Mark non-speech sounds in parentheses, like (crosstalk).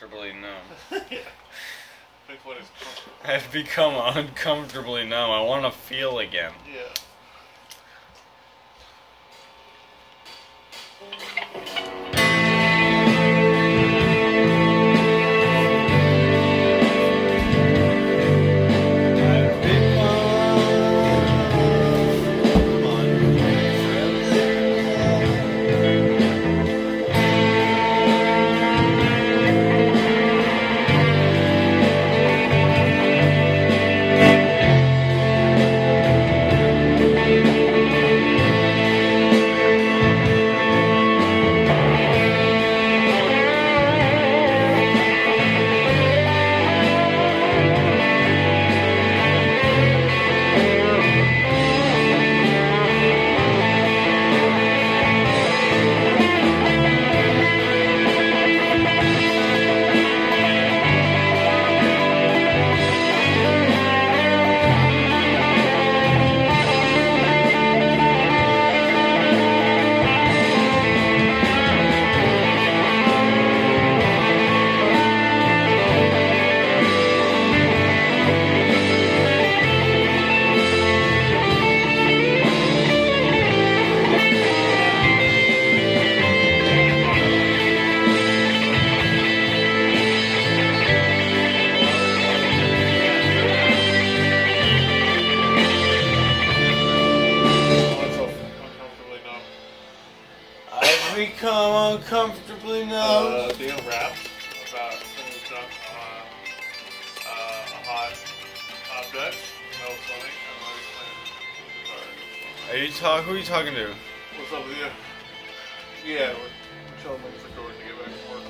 uncomfortably numb. (laughs) yeah. I've become uncomfortably numb. I want to feel again. Yeah. Become uncomfortably numb. Uh, being rapped about drunk on uh, a hot object. That was funny. I'm always playing guitar. Are you talk? Who are you talking to? What's up with you? Yeah, we're chilling waiting for Jordan to get back from work.